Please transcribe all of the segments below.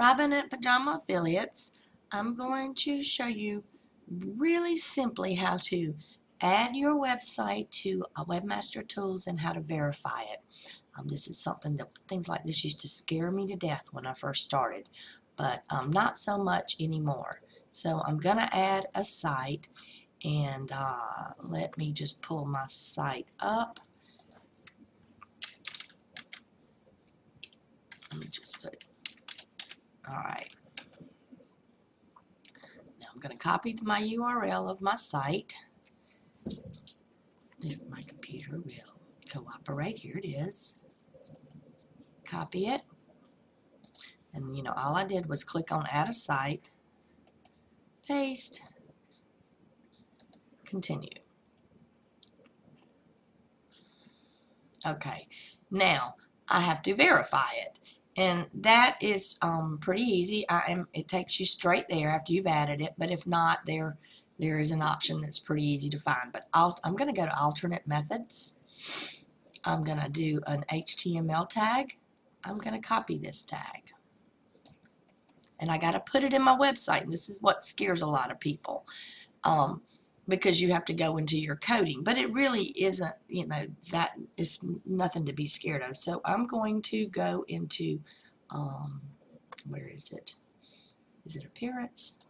Robin at Pajama Affiliates. I'm going to show you really simply how to add your website to Webmaster Tools and how to verify it. Um, this is something that things like this used to scare me to death when I first started, but um, not so much anymore. So I'm going to add a site and uh, let me just pull my site up. Let me just put, all right. Now I'm going to copy my URL of my site. If my computer will cooperate, here it is. Copy it. And you know, all I did was click on add a site, paste, continue. Okay, now I have to verify it. And that is um, pretty easy. I am, it takes you straight there after you've added it, but if not, there there is an option that's pretty easy to find. But I'll, I'm going to go to alternate methods. I'm going to do an HTML tag. I'm going to copy this tag. And I got to put it in my website. And this is what scares a lot of people. Um, because you have to go into your coding. But it really isn't, you know, that is nothing to be scared of. So I'm going to go into, um, where is it? Is it appearance?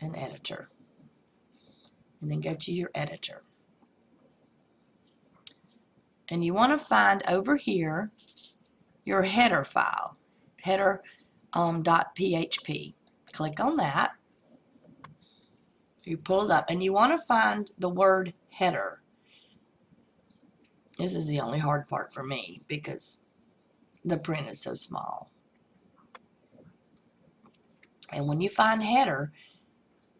An editor. And then go to your editor. And you want to find over here your header file, header um, .php. Click on that you pull it up and you want to find the word header. This is the only hard part for me because the print is so small. And when you find header,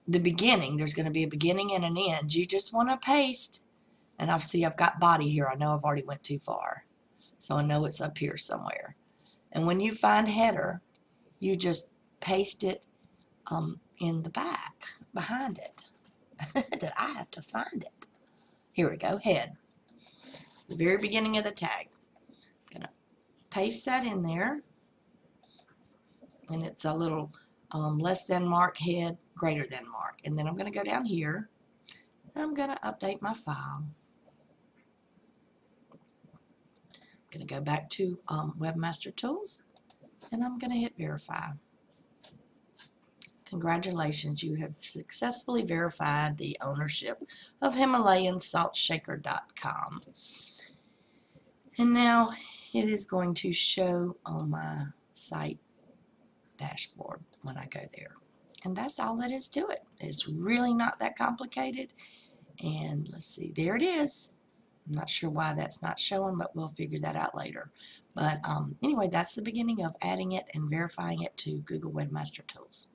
the beginning, there's going to be a beginning and an end. You just want to paste, and I see I've got body here. I know I've already went too far. So I know it's up here somewhere. And when you find header, you just paste it um, in the back behind it. Did I have to find it? Here we go, head. The very beginning of the tag. I'm to paste that in there. And it's a little um, less than mark head, greater than mark. And then I'm going to go down here. And I'm going to update my file. I'm going to go back to um, Webmaster Tools. And I'm going to hit verify. Congratulations, you have successfully verified the ownership of HimalayanSaltShaker.com. And now it is going to show on my site dashboard when I go there. And that's all that is to it. It's really not that complicated. And let's see, there it is. I'm not sure why that's not showing, but we'll figure that out later. But um, anyway, that's the beginning of adding it and verifying it to Google Webmaster Tools.